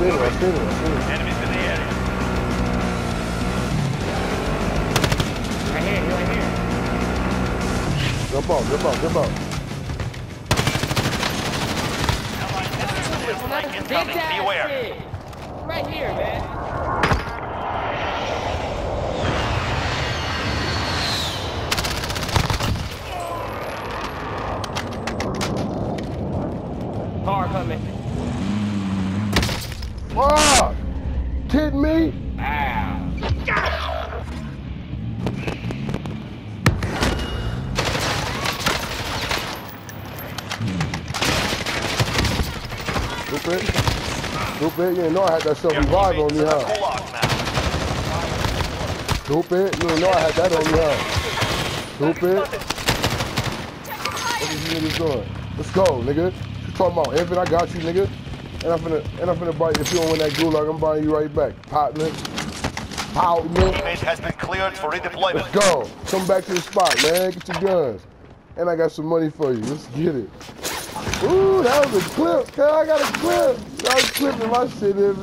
seen it, I seen it. Enemies in the area. Right here, right here. Jump out, jump out, jump out. Big incoming. Beware. Right here, man. Car coming. Fuck! Kidding me? Ow. Stupid. Stupid. You didn't know I had that self Your revive on me, huh? Stupid. You didn't know I had that on me, huh? Stupid. What is you niggas doing? Let's go, nigga. You talking about Evan? I got you, nigga. And I'm finna, and I'm finna buy if you don't win that gulag, I'm buying you right back. Partner. Partner. Teammate has been cleared for redeployment. Let's go. Come back to the spot, man. Get your guns. And I got some money for you. Let's get it. Ooh, that was a clip. Girl, I got a clip. I was clipping my shit in.